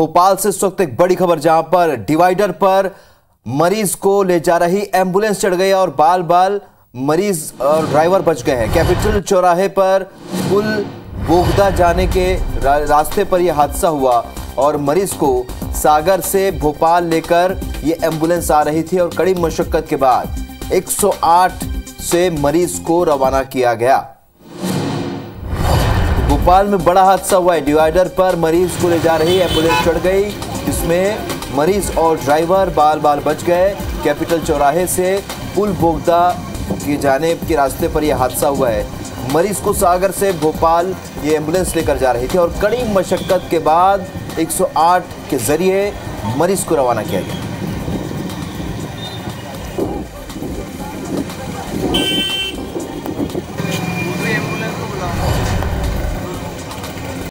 भोपाल से इस वक्त एक बड़ी खबर जहाँ पर डिवाइडर पर मरीज़ को ले जा रही एंबुलेंस चढ़ गई और बाल बाल मरीज़ और ड्राइवर बच गए हैं। कैपिटल चौराहे पर पुल बोगदा जाने के रास्ते पर यह हादसा हुआ और मरीज़ को सागर से भोपाल लेकर ये एंबुलेंस आ रही थी और कड़ी मशक्कत के बाद 108 से मरीज़ को रवाना किया गया। भोपाल में बड़ा हादसा हुआ है। डिवाइडर पर मरीज़ को ले जा रही एंबुलेंस चढ़ गई, जिसमें मरीज़ और ड्राइवर बाल बाल बच गए। कैपिटल चौराहे से पुल बोगदा के जाने के रास्ते पर यह हादसा हुआ है। मरीज़ को सागर से भोपाल ये एंबुलेंस लेकर जा रही थी और कड़ी मशक्क़त के बाद 108 के ज़रिए मरीज़ को रवाना किया गया।